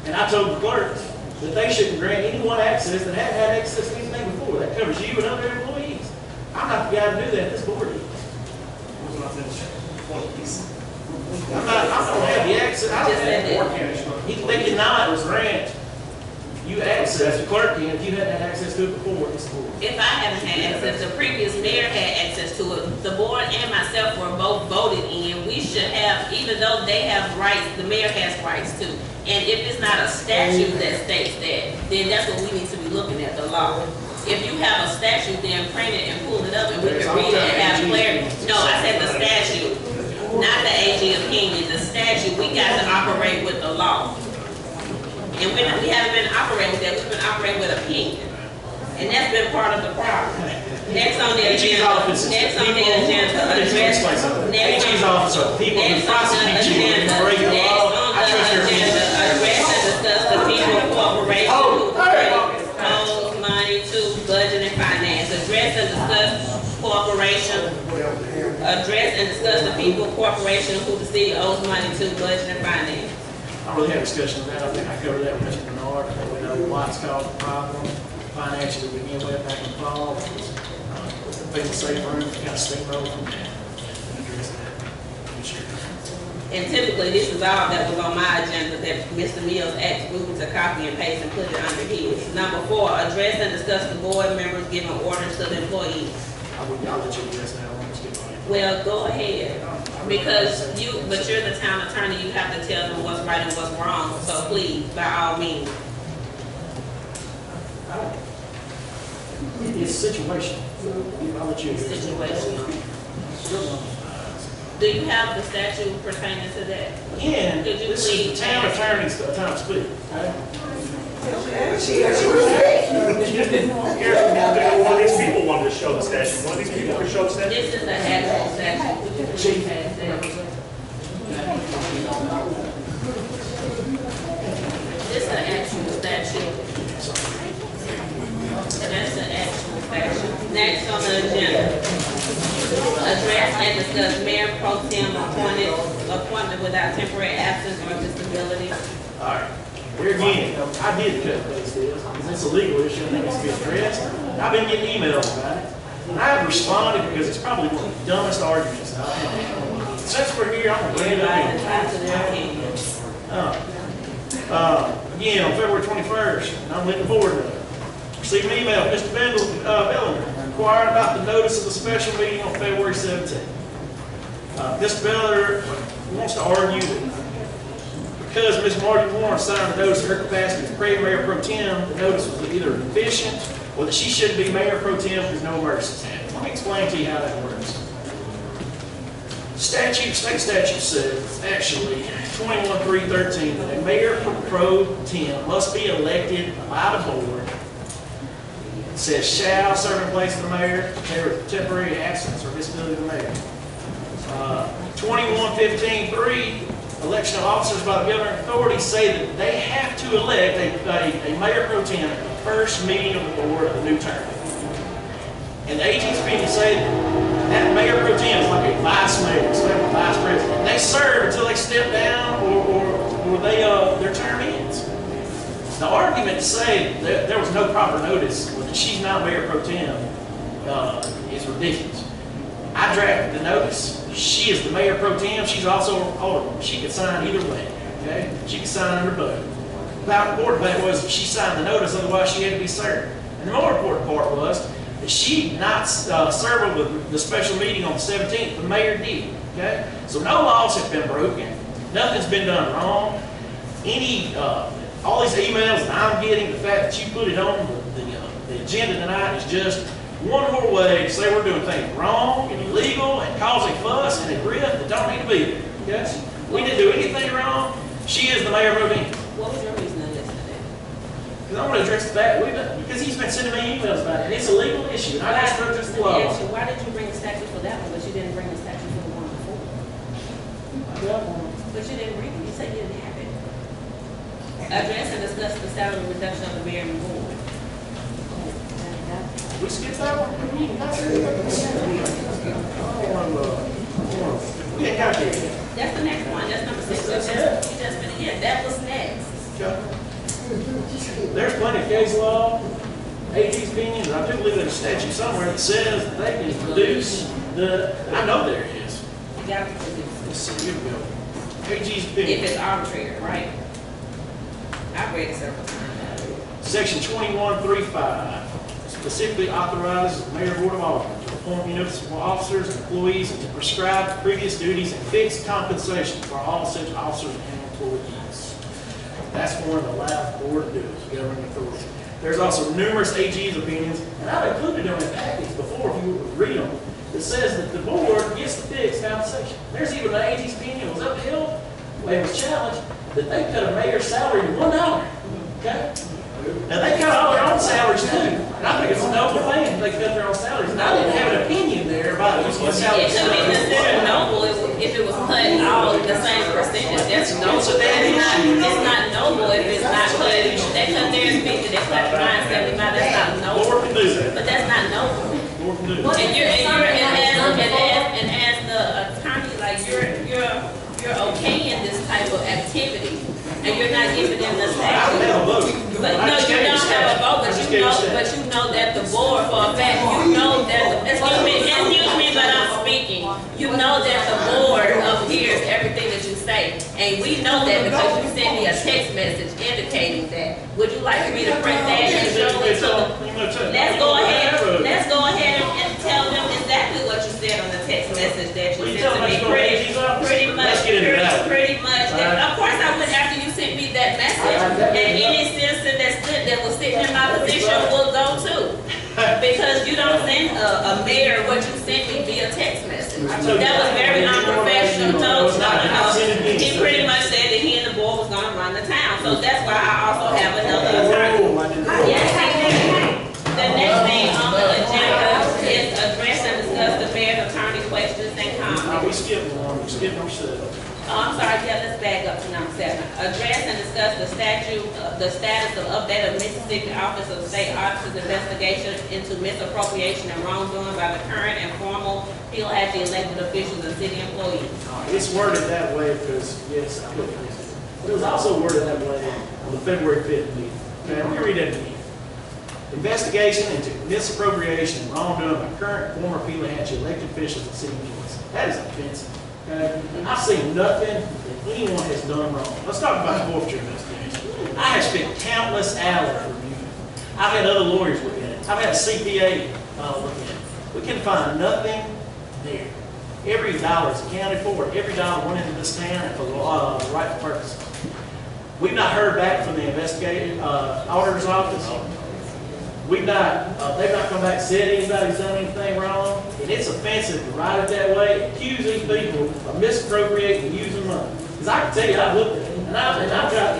And I told the clerks that they shouldn't grant anyone access that hadn't had access to anything before. That covers you and other employees. I'm not the guy to do that, this board is. I'm not, I don't have the access, I don't have the He- They cannot grant you access, the clerk can, if you hadn't had access to it before, it's the board. If I haven't had access, the previous mayor had access to it. The board and myself were both voted in. We should have, even though they have rights, the mayor has rights too. And if it's not a statute that states that, then that's what we need to be looking at, the law. If you have a statute, then print it and pull it up and we can read it and have clarity. No, I said the statute, not the AG opinion, the statute. We got to operate with the law. And we, we haven't been operating with that, we've been operating with opinion. And that's been part of the problem. Next on the AG's agenda, next on the agenda, Let me something. next AG's on, people who next on the prosecute you and agenda, break the next law. on the agenda, opinion. address and discuss the people corporation who owes money to budget and finance. Address and discuss corporation, address and discuss the people corporation who the city owes money to budget and finance. I really had a discussion on that, I think I covered that with Mr. Bernard, we know why it's caused a problem, financially, we begin with back in the fall. Uh, People safe room, kind of steamroll from there. Address that. Sure. And typically, this is all that was on my agenda that Mr. Mills asked Ruben to copy and paste and put it under his. Number four, address and discuss the board members giving orders to the employees. I would, I'll let you address that, Well, go ahead, because you, but you're the town attorney, you have to tell them what's right and what's wrong, so please, by all means. It's situation. I'll let you. Situational. Do you have the statute pertaining to that? Yeah, Could you this is the town ask- attorney's time to speak, okay? Here's, one statute. This is pass that? This is the actual statute. That's the actual statute. Next on the agenda. Address mayor pro tem appointment without temporary absence or disability. All right. Here again, I did cut and paste this, because it's a legal issue that needs to be addressed. I've been getting emails about it. And I have responded because it's probably one of the dumbest arguments I've. Since we're here, I'm it entitled to opinion. Uh, uh, Again, on February 21st, and I'm looking forward to it. received an email, Mr. Bendel, uh, Bellinger, inquired about the notice of the special meeting on February 17th. Uh, Mr. Bellinger wants to argue that because Ms. Marty Warren signed the notice in her capacity as pre mayor pro tem, the notice was either deficient or that she shouldn't be mayor pro tem because no emergency happened. Let me explain to you how that works. Statute, state statute says, actually, twenty-one, three, thirteen, that a mayor pro tem must be elected by the board. It Says shall serve in place of the mayor, temporary- absence or disability of the mayor. Uh, Twenty-one, fifteen, three, election of officers by the governing authority say that they have to elect a, a, a mayor pro tem at the first meeting of the board of the new term. And the AG's opinion say that mayor pro tem is like a vice mayor, so they're a vice president. They serve until they step down or, or, or they, uh, their term ends. The argument to say that there was no proper notice, that she's not mayor pro tem, uh, is ridiculous. I drafted the notice. She is the mayor pro tem, she's also alderman. She could sign either way, okay? She could sign under both. About important part was she signed the notice, otherwise she had to be served. And the more important part was that she not uh, serve with the special meeting on the 17th, the mayor did, okay? So no laws have been broken, nothing's been done wrong. Any, uh, all these emails that I'm getting, the fact that you put it on the, the, uh, the agenda tonight is just one more way to say we're doing things wrong and illegal and causing fuss and a grift that don't need to be there, okay? We didn't do anything wrong, she is the mayor pro tem. What was your reason of this today? Because I want to address that, we've because he's been sending me emails about it, and it's a legal issue, and I just wrote this Let me law. ask Why did you bring the statute for that one, but you didn't bring the statute for the one before? But you didn't read it, you said you didn't have it. Address and discuss the salary reduction of the mayor and board. We skipped that one? We ain't got there yet. That's the next one, that's number six. You That's just, you just finished, yeah, that was next. There's plenty of case law, AG's opinions, I do believe there's a statute somewhere that says that they can reduce the, I know there is. You got to produce Let's see, here we go. AG's it. If opinion, it's arbitrary, right? I've read it several times. section twenty-one, three, five, specifically authorizes the mayor board of aldermen to appoint municipal officers and employees and to prescribe previous duties and fixed compensation for all such officers and employees. That's one the allows the board to do, is governing authority. There's also numerous AG's opinions, and I've included them in packets before, if you would read them, that says that the board gets the fixed compensation. There's even an AG's opinion that was upheld, it was challenged, that they cut a mayor's salary to one dollar, okay? Now, they cut all their own salaries too, and I think it's a noble thing they cut their own salaries, and I didn't have an opinion there about what It salary. could be considered noble if, if it was cut all the same percentage, that's noble. But it's not, it's not noble if it's not cut, they cut theirs fifty, they cut mine seventy-five, that's not noble. Board can do that, But that's not noble. board can do that. And you're, and you're, and as, and as, and as the attorney, like, you're, you're, you're okaying this type of activity, and you're not giving them the vote. But no, you don't have a vote, but you know, but you know that the board for a fact, you know that, excuse me, excuse me, but I'm speaking. You know that the board hears everything that you say, and we know that because you sent me a text message indicating that. Would you like me to print that and show it to the? Let's go ahead, let's go ahead and- tell them exactly what you said on the text message that you sent to me. to go to Pretty, AG's office? pretty much, Let's get into pretty, that. pretty much. All right. Of course, I would after you sent me that message. And any citizen that stood, that was sitting in my position will go too. Send a, a mayor what you sent me via text message. That was very unprofessional. No, no, no. He pretty much said that he and the board was gonna run the town. So that's why I also have another attorney. Oh, I didn't. Yes, he did. The next thing on the agenda is address and discuss the mayor's attorney questions and Uh, We comments. skipped one, we skipped seven. Oh, I'm sorry, yeah, let's back up to number seven. Address and discuss the statute, uh, the status of update of Mississippi Office of State Auditors investigation into misappropriation and wrongdoing by the current and former Pelahatchie elected officials and city employees. Uh, It's worded that way because, yes, I looked at it was also worded that way on the February fifth meeting. Okay, let me read that again. Investigation into misappropriation and wrongdoing by current former Pelahatchie elected officials and city employees. That is offensive. Okay? I've seen nothing that anyone has done wrong. Let's talk about the forfeiture investigation. I have spent countless hours reviewing it. I've had other lawyers look at it. I've had a CPA uh, look at it. We can find nothing there. Every dollar is accounted for, every dollar went into this town for the uh, right purpose. We've not heard back from the investigative, uh, auditor's office. We've not, uh, they've not come back and said anybody's done anything wrong, and it's offensive to write it that way, these people of misappropriating and using money. Because I can tell you, I've looked at it, and I've, and I've got,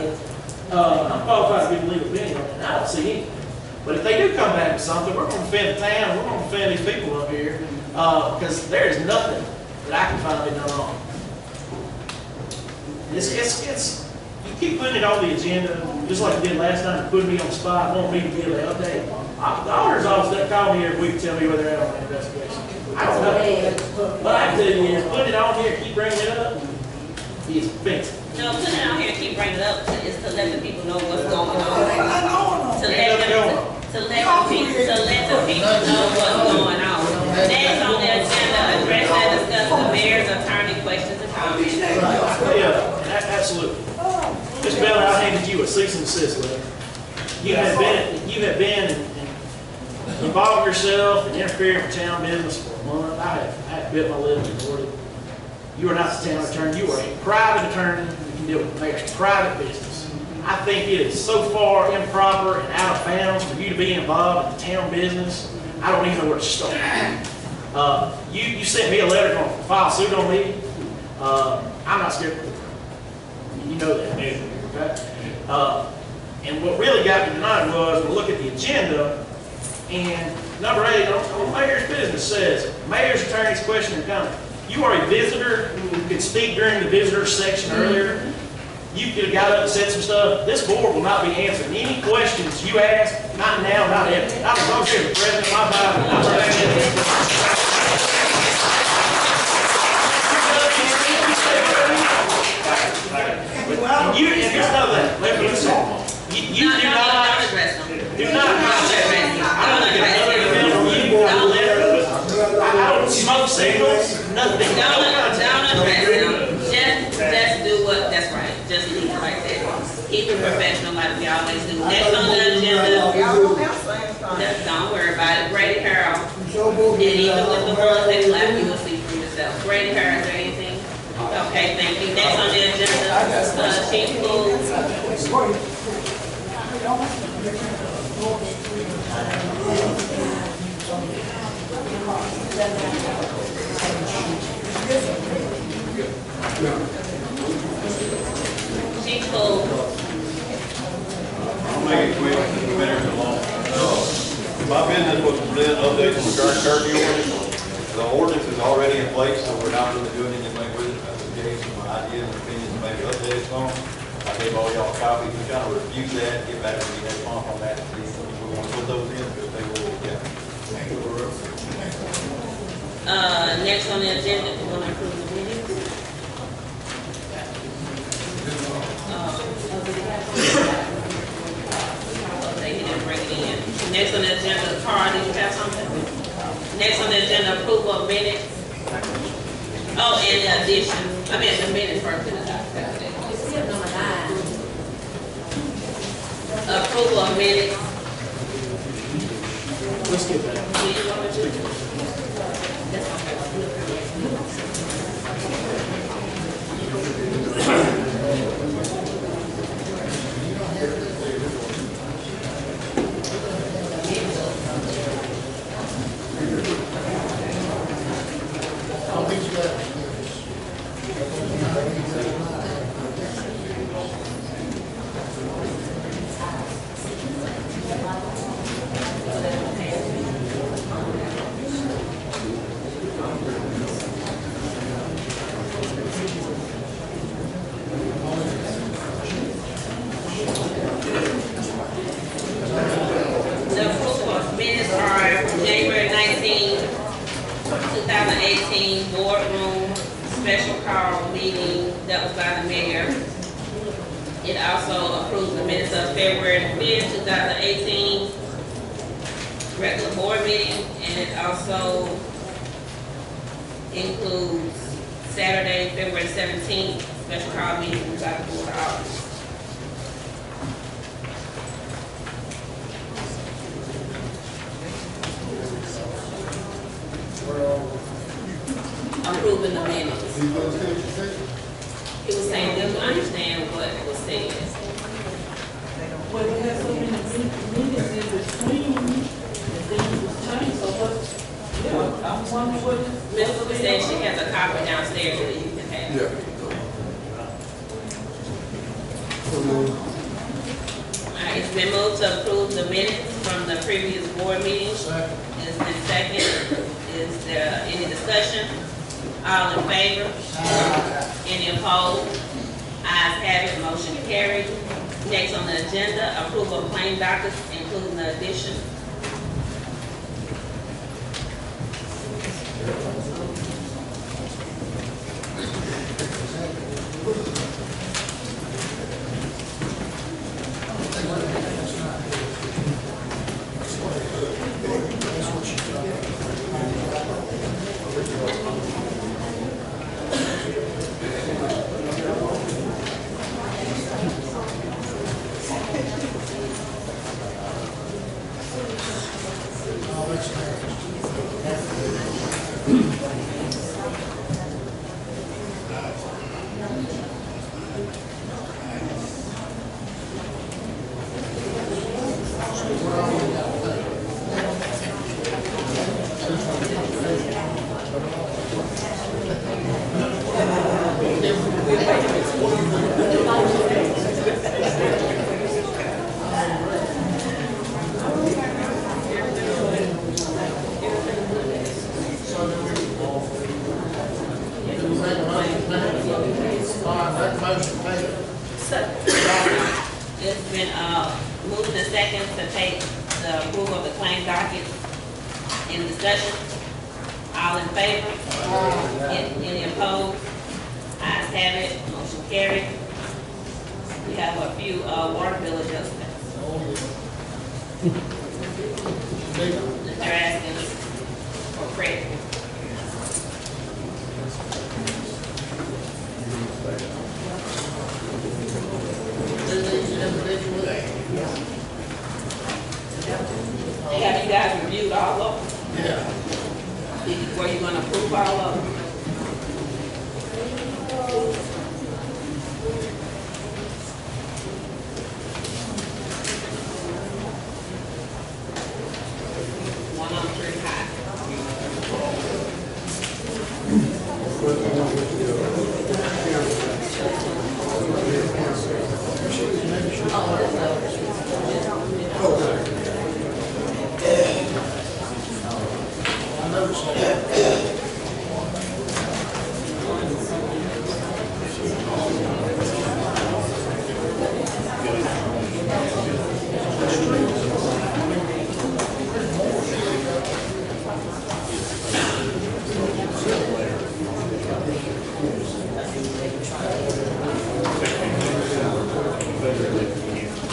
uh, I'm qualified to give a legal opinion and I don't see anything. But if they do come back with something, we're gonna defend the town, we're gonna defend these people up here, uh, because there is nothing that I can find they've done wrong. It's, it's, it's, you keep putting it on the agenda, just like you did last time, putting me on the spot, want me to give an update. I- The auditor's office doesn't call me every week to tell me where they're at on the investigation. I don't know. But I tell you, put it on here, keep bringing it up, it's expensive. No, put it on here and keep bringing it up, is to let the people know what's going on. To let them, to let the people, to let the people know what's going on. Next on the agenda, address and discuss the mayor's attorney questions and comments. Yeah, absolutely. Mr. Bell, I handed you a cease and desist letter. You have been, you have been involved yourself and interfered with town business for a month. I have, I have bit my lip and it. You are not the town attorney, you are a private attorney, you can deal with the mayor's private business. I think it is so far improper and out of bounds for you to be involved in the town business, I don't even know where to start. Uh, you, you sent me a letter going to file suit on me. Uh, I'm not scared of the you know that, okay? Uh, and what really got me tonight was, we look at the agenda, and number eight, on, mayor's business says, mayor's attorney's question and comment. You are a visitor, who could speak during the visitor section earlier. You could have got up and said some stuff. This board will not be answering any questions you ask, not now, not ever. I on here, the president of my Bible, You, and here's another thing, let me listen. You, you do no, not, don't address them. do not, I don't get another email from you, I don't let, I I don't smoke signals, nothing. Don't, don't address them. Just, just do what, that's right, just leave it like that. Keep it professional like we always do. Next on the agenda, don't have same thing. just don't worry about it. Grady Harrell, and even with the ones that clap, you will see for yourself. Grady Harrell, is there anything? Okay, thank you. Next on the agenda, uh, Chief. Chief. I'll make it quick, since we've been here so long. Uh, My business was to present updates on the current curfew ordinance. The ordinance is already in place, so we're not really doing anything with it. That's the case, some ideas and opinions, maybe updates on. I gave all y'all copies, we kind of review that, get back to the next month on that, see if we want to put those in, because they will, yeah. Uh, next on the agenda, we want to approve the minutes. Uh, They didn't bring it in. Next on the agenda, Carl, did you have something? Next on the agenda, approval of minutes. Oh, and the addition, I mean, the minutes first. Number nine. Approval of minutes. Let's get that.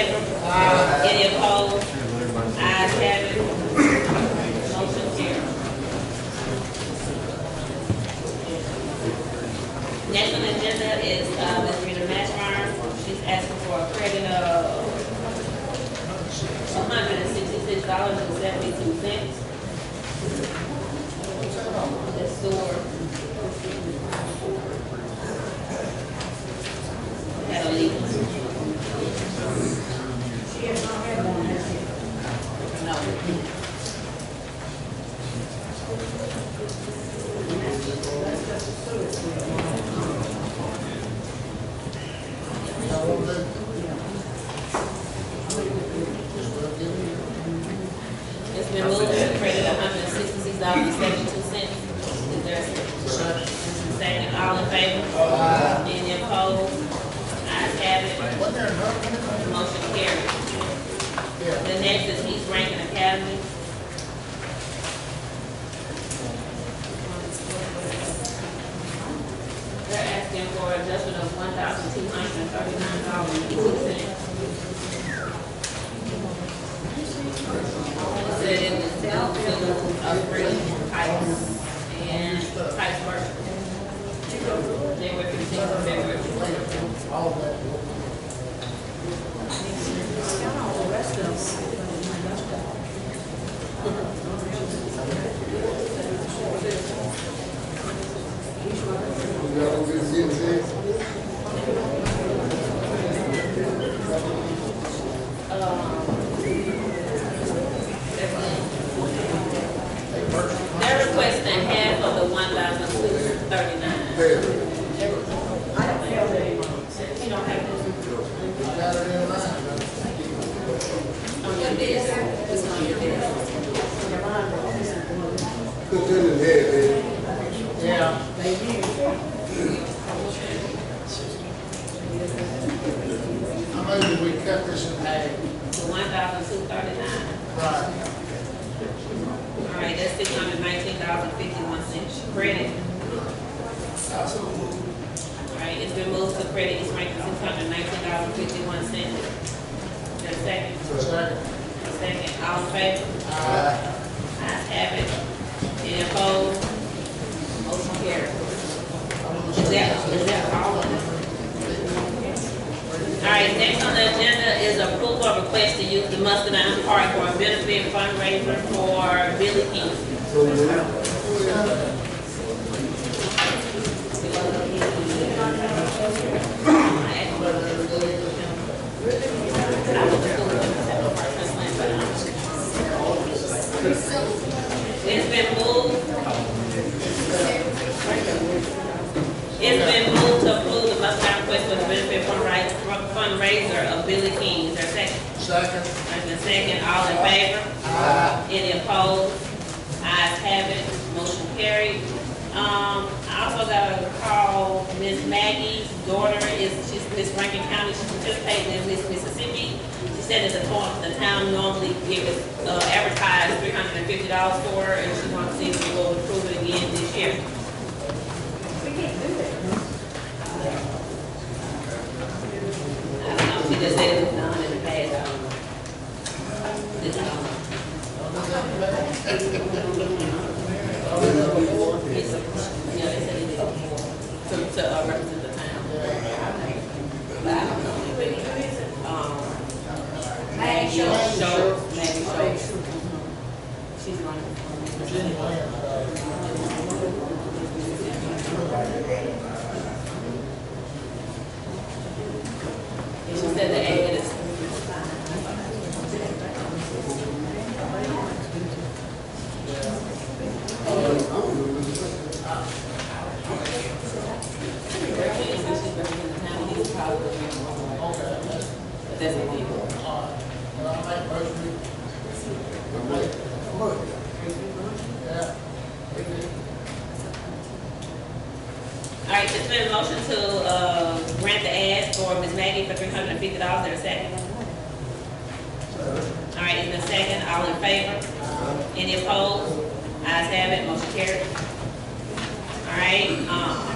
All in favor? Uh, any thousand two thirty-nine. Right. All right, that's six hundred nineteen dollars and fifty-one cents. Credit, I all right, it's been moved to credit East Rankin six hundred nineteen dollars and fifty-one cents. There's a second, Second. a second, all in favor? Ayes have it. Any opposed? Motion carries. Is that, is that all of them? All right, next on the agenda is approval of request to use the Muscadine Park for a benefit fundraiser for Billy King. It's been moved. It's been moved to approve the Muscadine request for the benefit fundraiser fundraiser of Billy King. Is there a second? Second. There's second, all in favor? Any opposed? Ayes have it, motion carried. Um, I also got a call, Miss Maggie's daughter is, she's Miss Rankin County, she's participating in Miss Mississippi. She said that the town, the town normally give it, uh, advertised three hundred and fifty dollars for her, and she wants to see if we will approve it again this year. We can't do that. I don't know, she just said it done in the past, It's, yeah, they said it did, to, to uh, represent the town. But I don't know, maybe, um, Maggie Schultz, Maggie Schultz. She's running. And she said the ad is. That's a deal. Well, I make motion. Yeah. All right, it's been a motion to, uh, grant the ads for Ms. Maggie for three hundred and fifty dollars, there a second? All right, it's been second, all in favor? Any opposed? Ayes have it, motion carried. All right, um,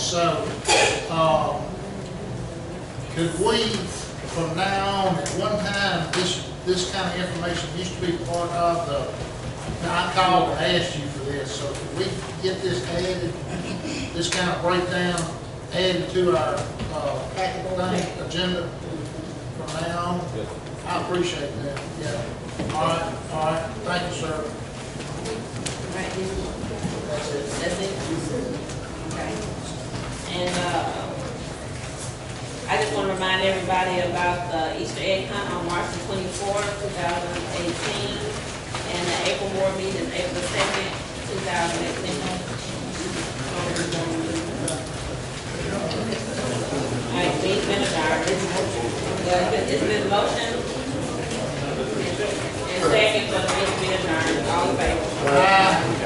So, um, could we, from now on, at one time, this, this kind of information used to be part of the, I called and asked you for this, so could we get this added, this kind of breakdown added to our, uh, thing, agenda from now on? I appreciate that, yeah. All right, all right, thank you, sir. That's it. That's it. Okay. And uh, I just want to remind everybody about the Easter egg hunt on March the 24th, 2018. And the April board meeting is April 2nd, 2018. All right, we've. It's been motion. And second, for the motion. been adjourned. All in favor?